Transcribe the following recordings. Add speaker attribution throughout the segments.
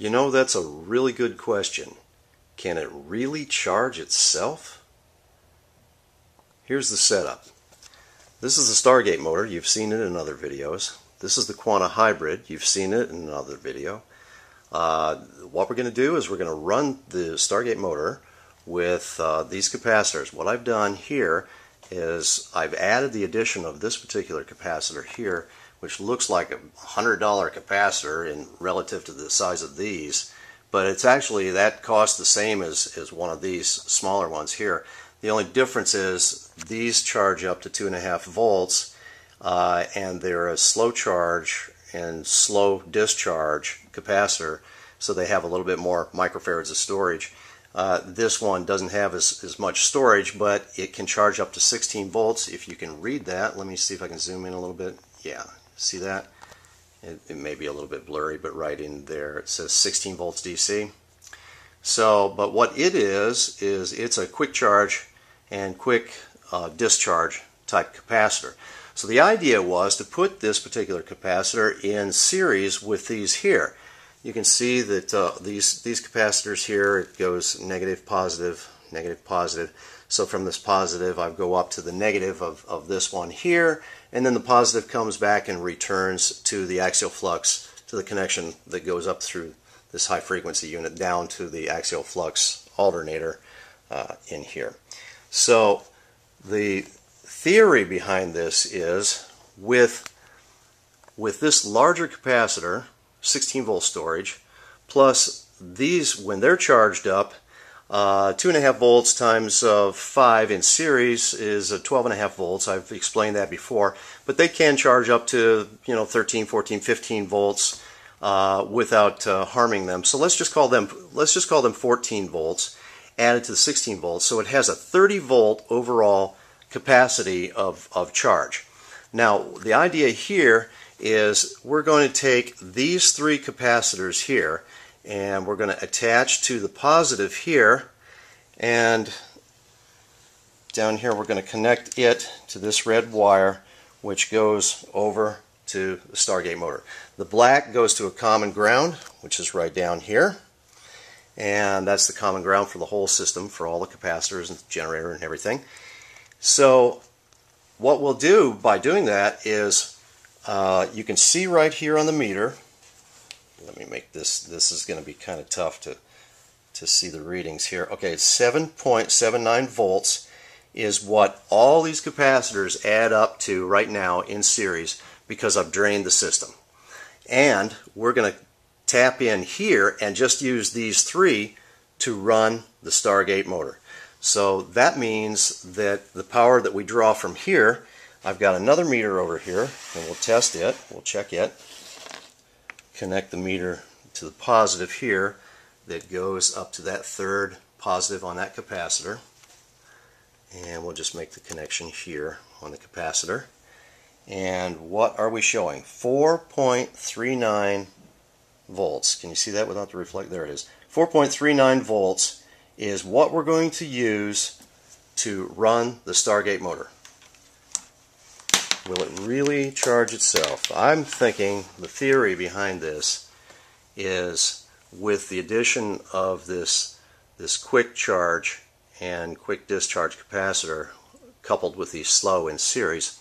Speaker 1: You know, that's a really good question. Can it really charge itself? Here's the setup. This is the Stargate motor. You've seen it in other videos. This is the Quanta Hybrid. You've seen it in another video. Uh, what we're going to do is we're going to run the Stargate motor with uh, these capacitors. What I've done here is I've added the addition of this particular capacitor here which looks like a $100 capacitor in relative to the size of these, but it's actually, that costs the same as, as one of these smaller ones here. The only difference is these charge up to 2.5 volts, uh, and they're a slow charge and slow discharge capacitor, so they have a little bit more microfarads of storage. Uh, this one doesn't have as, as much storage, but it can charge up to 16 volts. If you can read that, let me see if I can zoom in a little bit. Yeah, See that? It, it, may be a little bit blurry, but right in there it says 16 volts DC. So, but what it is, is it's a quick charge and quick uh, discharge type capacitor. So the idea was to put this particular capacitor in series with these here. You can see that uh, these, these capacitors here, it goes negative, positive, negative, positive. So from this positive, I go up to the negative of, of this one here, and then the positive comes back and returns to the axial flux, to the connection that goes up through this high frequency unit down to the axial flux alternator uh, in here. So the theory behind this is with with this larger capacitor, 16 volt storage, plus these, when they're charged up, uh, 2.5 volts times uh, 5 in series is 12.5 volts. I've explained that before. But they can charge up to you know 13, 14, 15 volts uh, without uh, harming them. So let's just call them let's just call them 14 volts added to the 16 volts. So it has a 30 volt overall capacity of, of charge. Now the idea here is we're going to take these three capacitors here and we're going to attach to the positive here and down here we're going to connect it to this red wire which goes over to the Stargate motor. The black goes to a common ground which is right down here and that's the common ground for the whole system for all the capacitors and the generator and everything. So what we'll do by doing that is uh, you can see right here on the meter let me make this, this is going to be kind of tough to, to see the readings here. Okay, 7.79 volts is what all these capacitors add up to right now in series because I've drained the system. And we're going to tap in here and just use these three to run the Stargate motor. So that means that the power that we draw from here, I've got another meter over here, and we'll test it, we'll check it connect the meter to the positive here that goes up to that third positive on that capacitor. And we'll just make the connection here on the capacitor. And what are we showing? 4.39 volts. Can you see that without the reflect? There it is. 4.39 volts is what we're going to use to run the Stargate motor Will it really charge itself? I'm thinking the theory behind this is with the addition of this, this quick charge and quick discharge capacitor coupled with these slow in series,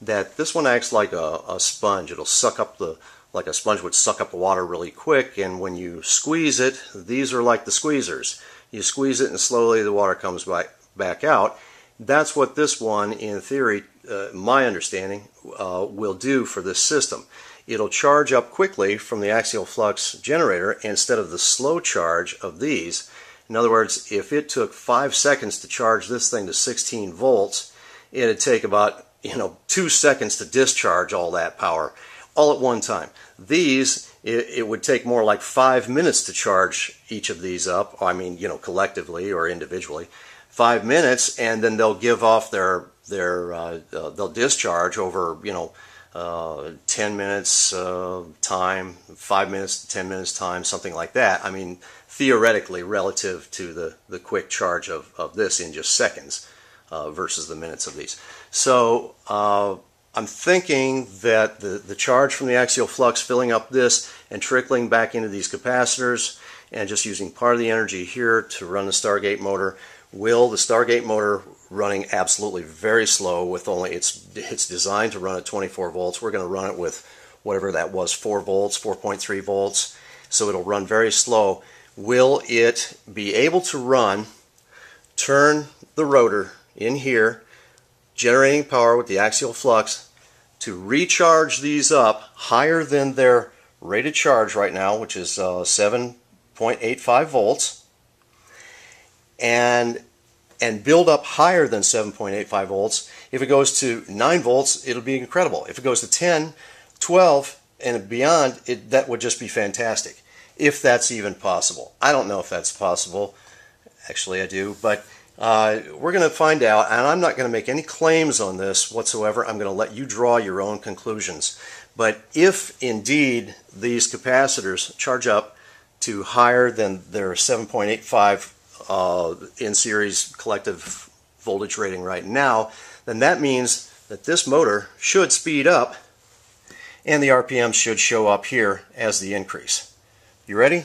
Speaker 1: that this one acts like a, a sponge. It'll suck up the, like a sponge would suck up the water really quick, and when you squeeze it, these are like the squeezers. You squeeze it and slowly the water comes back, back out. That's what this one, in theory, uh, my understanding, uh, will do for this system. It'll charge up quickly from the axial flux generator instead of the slow charge of these. In other words, if it took five seconds to charge this thing to 16 volts, it'd take about you know two seconds to discharge all that power all at one time. These, it, it, would take more like five minutes to charge each of these up. I mean, you know, collectively or individually, five minutes, and then they'll give off their their uh, uh, they'll discharge over you know uh, 10 minutes uh, time, 5 minutes to 10 minutes time, something like that. I mean, theoretically, relative to the, the quick charge of, of this in just seconds uh, versus the minutes of these. So, uh, I'm thinking that the, the charge from the axial flux filling up this and trickling back into these capacitors and just using part of the energy here to run the Stargate motor will the Stargate motor running absolutely very slow with only it's it's designed to run at 24 volts. We're going to run it with whatever that was 4 volts 4.3 volts. So it'll run very slow. Will it be able to run turn the rotor in here generating power with the axial flux to recharge these up higher than their rated charge right now which is uh, 7.85 volts and and build up higher than 7.85 volts. If it goes to 9 volts, it'll be incredible. If it goes to 10, 12, and beyond, it, that would just be fantastic, if that's even possible. I don't know if that's possible. Actually, I do, but uh, we're going to find out, and I'm not going to make any claims on this whatsoever. I'm going to let you draw your own conclusions. But if indeed these capacitors charge up to higher than their 7.85 uh, in series collective voltage rating right now, then that means that this motor should speed up and the RPM should show up here as the increase. You ready?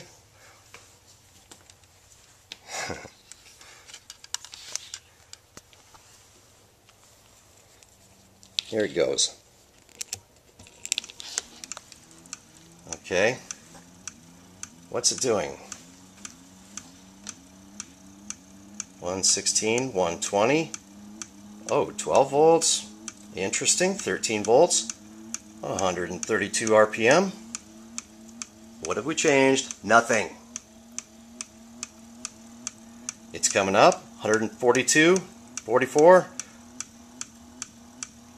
Speaker 1: Here it goes. Okay. What's it doing? 116, 120. Oh, 12 volts. Interesting. 13 volts. 132 RPM. What have we changed? Nothing. It's coming up. 142, 44,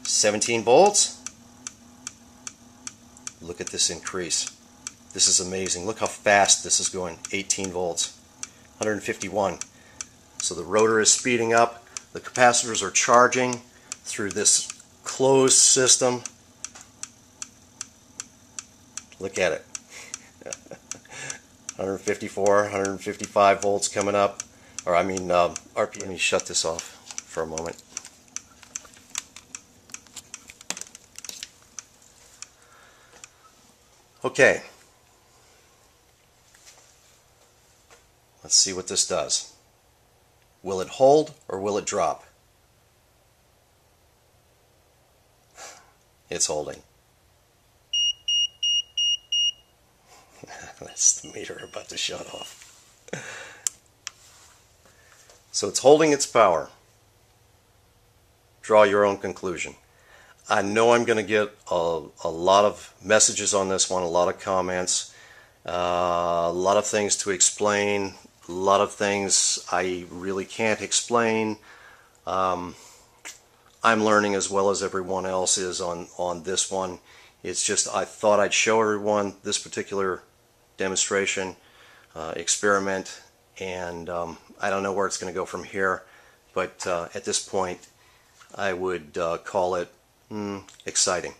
Speaker 1: 17 volts. Look at this increase. This is amazing. Look how fast this is going. 18 volts. 151. So the rotor is speeding up. The capacitors are charging through this closed system. Look at it. 154, 155 volts coming up. Or I mean, um, RPM. Let me shut this off for a moment. Okay. Let's see what this does. Will it hold or will it drop? It's holding. That's the meter about to shut off. So it's holding its power. Draw your own conclusion. I know I'm going to get a, a lot of messages on this one, a lot of comments, uh, a lot of things to explain, a lot of things I really can't explain. Um, I'm learning as well as everyone else is on, on this one. It's just I thought I'd show everyone this particular demonstration, uh, experiment, and um, I don't know where it's going to go from here, but uh, at this point I would uh, call it mm, exciting.